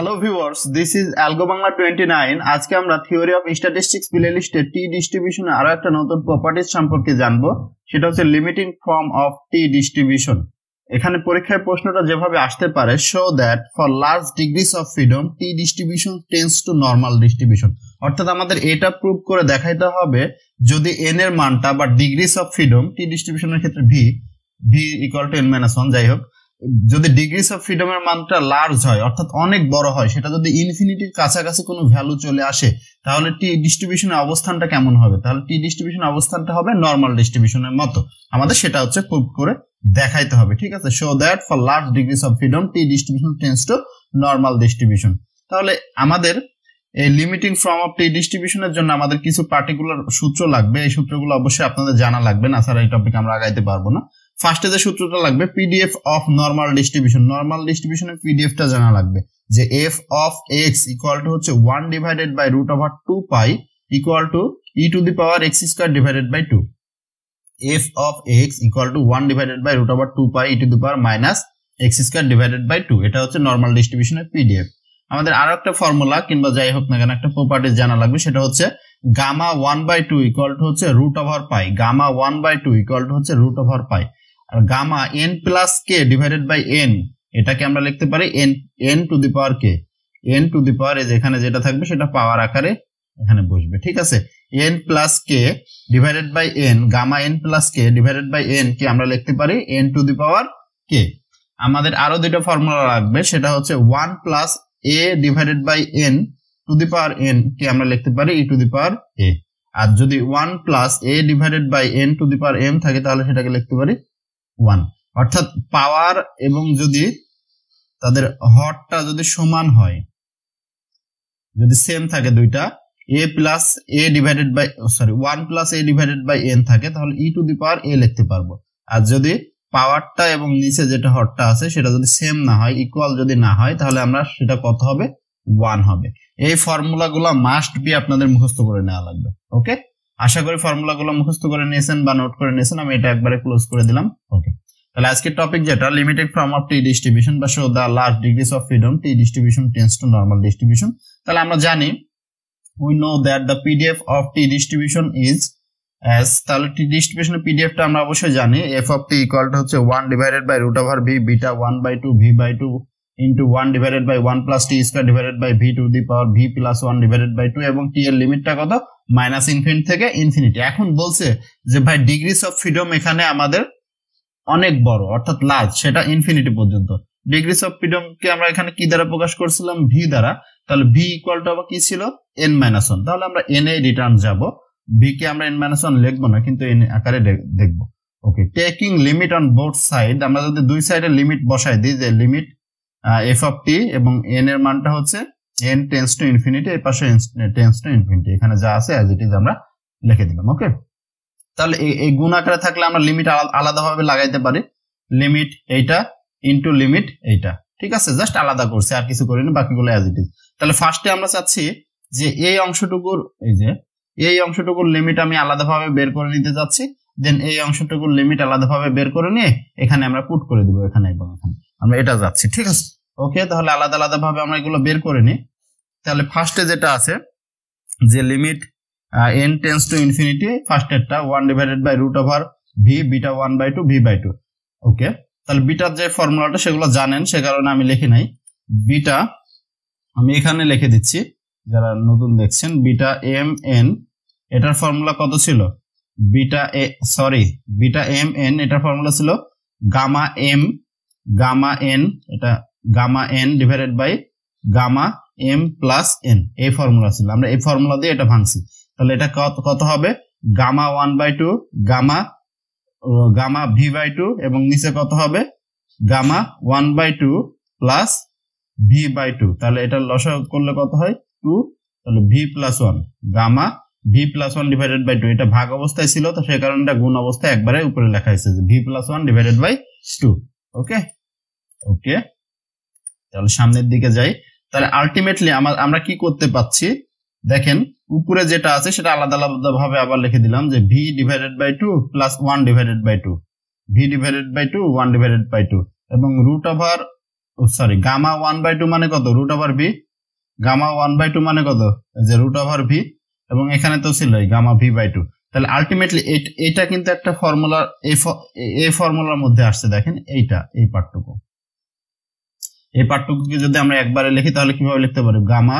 Hello viewers this is Algo Bangla twenty nine আজকে আমরা theory of statistics প্লেলিস্টের t ডিস্ট্রিবিউশনে আরও একটা নতুন প্রপার্টিজ সম্পর্কে জানব। সেটা হচ্ছে limiting form of t distribution এখানে পরীক্ষায় প্রশ্নটা যেভাবে আসতে পারে show that for large degrees of freedom t distribution tends to normal distribution অর্থাৎ আমাদের এটা প্রুভ করে দেখাইতে হবে, যদি এন এর মানটা বা ডিগ্রিস অফ ফ্রিডম টি ডিস্ট্রিবিউশনের ক্ষেত্রে v v equal to n minus one যাই হোক যদি ডিগ্রিস অফ ফ্রিডমের মানটা লার্জ হয়, অর্থাৎ অনেক বড় হয়, সেটা যদি ইনফিনিটির কাছাকাছি কোনো ভ্যালু চলে আসে, তাহলে টি ডিস্ট্রিবিউশনের অবস্থানটা কেমন হবে? তাহলে টি ডিস্ট্রিবিউশন অবস্থানটা হবে নর্মাল ডিস্ট্রিবিউশনের মতো। আমাদের সেটা হচ্ছে প্রুভ করে দেখাইতে হবে, ঠিক আছে? Show that for large degrees of freedom t distribution tends to normal distribution তাহলে আমাদের এই লিমিটিং ফর্ম অফ টি ডিস্ট্রিবিউশনের জন্য আমাদের কিছু পার্টিকুলার সূত্র লাগবে। এই সূত্রগুলো অবশ্যই আপনাদের জানা লাগবে না স্যার এই টপিক আমরা আগাইতে পারব না। ফার্স্টে যে সূত্রটা লাগবে PDF of normal distribution normal ডিস্ট্রিবিউশনের পিডিএফটা জানা লাগবে যে f of x equal to হচ্ছে one divided by root over two pi equal to e to the power x square divided by two f of x equal to one divided by root over two pi e to the power minus x square divided by two এটা হচ্ছে normal ডিস্ট্রিবিউশনের PDF আমাদের আরও একটা formula কিংবা যাই হোক না কেন একটা প্রপার্টিজ জানা লাগবে, সেটা হচ্ছে gamma one by two equal to হচ্ছে root over pi gamma one by two equal to হচ্ছে root over pi R gamma n plus k divided by n এটাকে আমরা লিখতে পারি n n to the power k n to the power এখানে যেটা থাকবে সেটা পাওয়ার আকারে এখানে বসবে, ঠিক আছে? N plus k divided by n gamma n plus k divided by n কে আমরা লিখতে পারি এন টু দি পাওয়ার কে আমাদের আরও দুইটা ফর্মুলা লাগবে, সেটা হচ্ছে one plus a divided by n to the power n কে আমরা লিখতে পারি ই টু দি পাওয়ার এ আর যদি one plus a divided by n to the power m থাকে, তাহলে সেটাকে লিখতে পারি ওয়ান অর্থাৎ পাওয়ার এবং যদি তাদের হরটা যদি সমান হয়, যদি সেম থাকে দুইটা a plus a divided by sorry one plus a divided by n থাকে, তাহলে ই টু দি পাওয়ার এ লিখতে পারব। আর যদি পাওয়ারটা এবং নিচে যেটা হরটা আছে, সেটা যদি সেম না হয় ইকুয়াল যদি না হয়, তাহলে আমরা সেটা কত হবে? ওয়ান হবে। এই ফর্মুলা গুলা মাস্ট বি আপনাদের মুখস্থ করে নেওয়া লাগবে ওকে আশা করি ফর্মুলা গুলো মুখস্থ করে নিয়েছেন বা নোট করে নিয়েছেন, আমি এটা একবারে ক্লোজ করে দিলাম। ওকে তাহলে আজকের টপিক যেটা limited form of t distribution বা show the large degrees of freedom t distribution tends to normal distribution তাহলে আমরা জানি we know that the PDF of t distribution is as তাহলে টি ডিস্ট্রিবিউশনের পিডিএফটা আমরা অবশ্যই জানি f of t equal to হচ্ছে one divided by root over v beta one by two v by two into one divided by one plus t square divided by v to the power v plus one divided by two এবং টি এর লিমিটটা কত? Minus infinity থেকে infinity এখন বলছে যে, ভাই degrees of freedom এখানে আমাদের অনেক বড়, অর্থাৎ লার্জ সেটা ইনফিনিটি পর্যন্ত। ডিগ্রিস অফ ফ্রিডম কে আমরা এখানে কি দ্বারা প্রকাশ করছিলাম? ভি দ্বারা। তাহলে ভি ইকুয়াল টু আবার কি ছিল? এন মাইনাস ওয়ান তাহলে আমরা এন এ রিটার্ন যাব। ভি কে আমরা এন মাইনাস ওয়ান লিখব না, কিন্তু এন আকারে দেখব। Okay taking limit on both side আমরা যদি দুই সাইডে লিমিট বসাই দিই, যে লিমিট এফ অফ টি এবং এন এর মানটা হচ্ছে এন টেন্স টু ইনফিনিটি এর পাশে টেন্স টু ইনফিনিটি এখানে যা আছে অ্যাজ ইট ইজ আমরা লিখে দিলাম ওকে তাহলে এই গুণ আকারে থাকলে আমরা লিমিট আলাদাভাবে লাগাইতে পারি। লিমিট এইটা ইনটু লিমিট এইটা। ঠিক আছে? জাস্ট আলাদা করছি, আর কিছু করিনি, বাকিগুলো অ্যাজ ইট ইজ তাহলে ফার্স্টে আমরা চাচ্ছি যে এই অংশটুকুর, এই যে, এই অংশটুকুর লিমিট আমি আলাদাভাবে বের করে নিতে যাচ্ছি দেন এই অংশটুকুর লিমিট আলাদাভাবে বের করে নিয়ে এখানে আমরা পুট করে দিব, এখানে এবং এখানে। আমরা এটা যাচ্ছি, ঠিক আছে? ওকে তাহলে আলাদা আলাদা ভাবে আমরা এগুলো বের করে নিই। তাহলে ফার্স্টে যেটা আছে, যে limit n tends to infinity ফার্স্টেরটা one divided by root over v beta one by two v by two okay তাহলে বিটার যে ফর্মুলাটা সেগুলো জানেন, সে কারণে আমি লিখি নাই। বিটা আমি এখানে লিখে দিচ্ছি, যারা নতুন দেখছেন বিটা এম এন এটার ফর্মুলা কত ছিল? Beta a sorry beta m n এটার ফর্মুলা ছিল গামা এম গামা এন এটা gamma n divided by gamma m plus n এই ফর্মুলা ছিল। আমরা এই ফর্মুলা দিয়ে এটা ভাঙছি। তাহলে এটা কত কত হবে? Gamma one by two gamma gamma v by two এবং নিচে কত হবে? Gamma one by two plus v by two তাহলে এটা লসা করলে কত হয়? টু তাহলে v plus one gamma v plus one divided by two এটা ভাগ অবস্থায় ছিল, তো সেই কারণে এটা গুণ অবস্থায় একবারে উপরে লেখা হয়েছে v plus one divided by two okay okay তাহলে সামনের দিকে যাই। তাহলে আলটিমেটলি আমরা কি করতে পাচ্ছি দেখেন, উপরে যেটা আছে সেটা আলাদা আলাদা ভাবে আবার লিখে দিলাম যে v divided by two plus one divided by two v divided by two one divided by two এবং root over sorry gamma one by two মানে কত? Root over v gamma one by two মানে কত? যে root over V এবং এখানে তো ছিল গামা ভি বাই টু তাহলে আলটিমেটলি এটা কিন্তু একটা ফর্মুলা এই ফর্মুলার মধ্যে আসছে। দেখেন, এইটা, এই পার্টটুকু। এই পার্টটুকুকে যদি আমরা একবারে লিখি, তাহলে কীভাবে লিখতে পারি? Gamma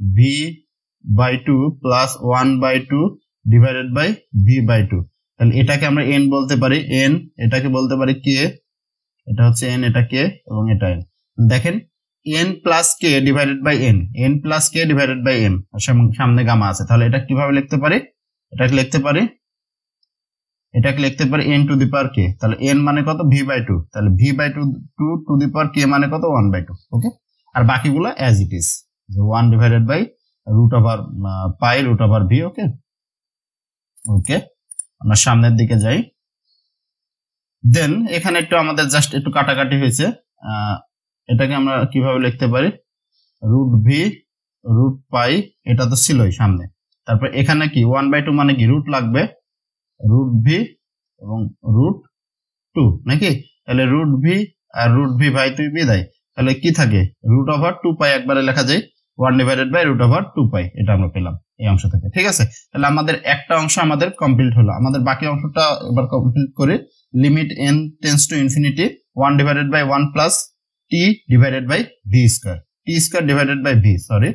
v by two plus one by two divided by v by two তাহলে এটাকে আমরা এন বলতে পারি। এন এটাকে বলতে পারি কে এটা হচ্ছে এন এটা কে এবং এটা এন দেখেন n plus k divided by n n plus k divided by m সামনে গামা আছে। তাহলে এটা কীভাবে লিখতে পারি? এটাকে লিখতে পারি এটাকে লিখতে পারি এন টু দি পাওয়ার কে তাহলে এন মানে কত? ভি বাই টু তাহলে v by two to to the power k মানে কত? ওয়ান বাই টু ওকে আর বাকিগুলো as it is one divided by root over pi root over v okay okay আমরা সামনের দিকে যাই। দেন এখানে একটু আমাদের জাস্ট একটু কাটাকাটি হয়েছে। এটাকে আমরা কীভাবে লিখতে পারি? রুট ভি রুট পাই এটা তো ছিলই সামনে। তারপর এখানে কি? ওয়ান বাই টু মানে কি? রুট লাগবে। রুট ভি এবং রুট টু নাকি? তাহলে রুট ভি আর রুট ভি বাই তুই বিদায় তাহলে কি থাকে? রুট ওভার টু পাই একবারে লেখা যায় one divided by root over two pi এটা আমরা পেলাম এই অংশ থেকে, ঠিক আছে? তাহলে আমাদের একটা অংশ আমাদের কমপ্লিট হলো, আমাদের বাকি অংশটা এবার কমপ্লিট করে limit n tends to infinity one divided by one plus t divided by v square t square divided by v sorry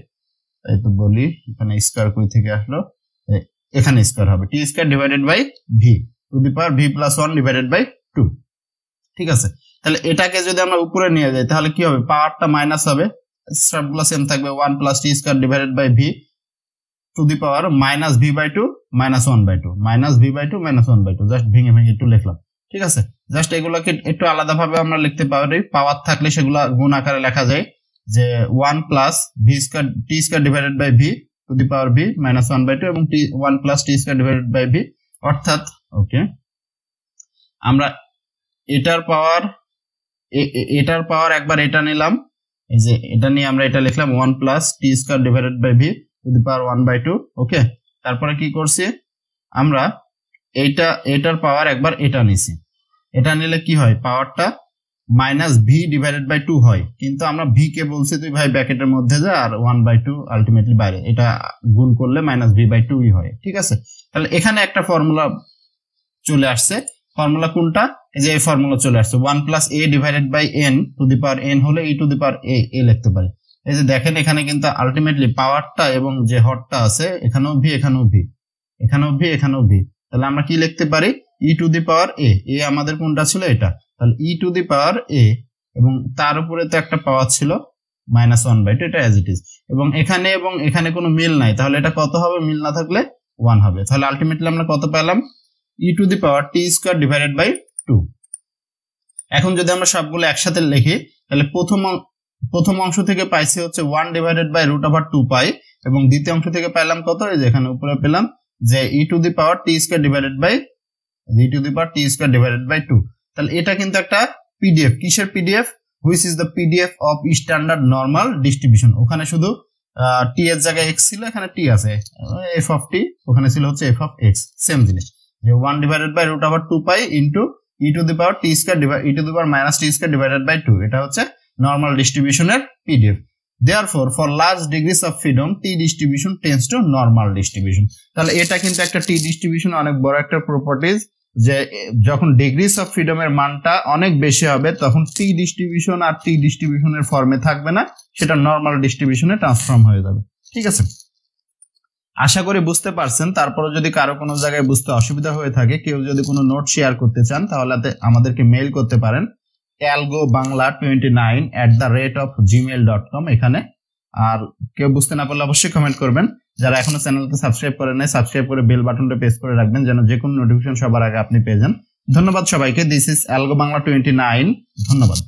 তাই তো বলি, এখানে স্কোয়ার কই থেকে আসলো? এখানে স্কোয়ার হবে। T square divided by v to the power v plus one divided by two ঠিক আছে? তাহলে এটাকে যদি আমরা উপরে নিয়ে যাই, তাহলে কি হবে? পাওয়ারটা মাইনাস হবে। সবগুলো সেম থাকবে। One plus t square divided by v to the power minus v by two minus one by two minus v by two minus one by two just ভেঙে ভেঙে একটু লিখলাম। ঠিক আছে? জাস্ট এগুলোকে একটু আলাদাভাবে আমরা লিখতে পারি। পাওয়ার থাকলে সেগুলো গুণ আকারে লেখা যায় যে one plus v square t square divided by v to the power v minus one by two এবং t one plus t square divided by v অর্থাৎ ওকে আমরা এটার পাওয়ার এটার পাওয়ার একবার এটা নিলাম, এই যে এটা নিয়ে আমরা এটা লিখলাম one plus t square divided by v to the power one by two okay তারপরে কি করছি, আমরা এইটা এটার পাওয়ার একবার এটা নিছি, এটা নিলে কি হয় পাওয়ারটা minus v divided by two হয়। কিন্তু আমরা ভি কে বলছি, তুই ভাই ব্যাকেটের মধ্যে যা, আর ওয়ান বাই টু আলটিমেটলি বাইরে। এটা গুণ করলে মাইনাস ভি বাই টুই হয়, ঠিক আছে? তাহলে এখানে একটা ফর্মুলা চলে আসছে। ফর্মুলা কোনটা? এই যে এই ফর্মুলা চলে আসছে। One plus a divided by n to the power n হলে ই টু দি পাওয়ার এ এ লিখতে পারি। এই যে দেখেন, এখানে কিন্তু আলটিমেটলি পাওয়ারটা এবং যে হটটা আছে, এখানেও ভি এখানেও ভি এখানেও ভি এখানেও ভি তাহলে আমরা কি লিখতে পারি? ই টু দি পাওয়ার এ এ আমাদের কোনটা ছিল? এটা। তাহলে ই টু দি পাওয়ার এ এবং তার উপরে তো একটা পাওয়ার ছিল মাইনাস ওয়ান বাই টু এটা অ্যাজ ইট ইজ এবং এখানে এবং এখানে কোনো মিল নাই, তাহলে এটা কত হবে? মিল না থাকলে ওয়ান হবে। তাহলে আলটিমেটলি আমরা কত পেলাম? E to the power t square divided by two এখন যদি আমরা সবগুলো একসাথে লিখি, তাহলে প্রথম প্রথম অংশ থেকে পাইছি হচ্ছে one divided by root over two pi এবং দ্বিতীয় অংশ থেকে পাইলাম কত? এই যে এখানে উপরে পেলাম যে e to the power t square divided by e to the power t square divided by two তাহলে এটা কিন্তু একটা পিডিএফ কিসের PDF which is the PDF of standard normal distribution ওখানে শুধু টি এর জায়গায় এক্স ছিল, এখানে টি আছে। এফ অফ টি ওখানে ছিল হচ্ছে এফ অফ এক্স সেম জিনিস। যে one divided by root over two pi into e to the power t square divide e to the power minus t square divided by two এটা হচ্ছে normal ডিস্ট্রিবিউশনের PDF therefore for large degrees of freedom t distribution tends to normal distribution তাহলে এটা কিন্তু একটা টি distribution অনেক বড় একটা properties যে যখন ডিগ্রিস অফ ফ্রিডমের মানটা অনেক বেশি হবে, তখন টি ডিস্ট্রিবিউশন আর টি ডিস্ট্রিবিউশনের ফর্মে থাকবে না, সেটা নর্মাল ডিস্ট্রিবিউশনে ট্রান্সফর্ম হয়ে যাবে। ঠিক আছে? আশা করি বুঝতে পারছেন। তারপরে যদি কারও কোনো জায়গায় বুঝতে অসুবিধা হয়ে থাকে, কেউ যদি কোনো নোট শেয়ার করতে চান, তাহলে আমাদেরকে মেইল করতে পারেন। Algo Bangla twenty nine at the rate of Gmail dot com এখানে। আর কেউ বুঝতে না পারলে অবশ্যই কমেন্ট করবেন। যারা এখনও চ্যানেলকে সাবস্ক্রাইব করেন নাই, সাবস্ক্রাইব করে বেল বাটনটা প্রেস করে রাখবেন যেন যে কোনো নোটিফিকেশন সবার আগে আপনি পেয়ে যান। ধন্যবাদ সবাইকে। This is Algo Bangla twenty nine ধন্যবাদ।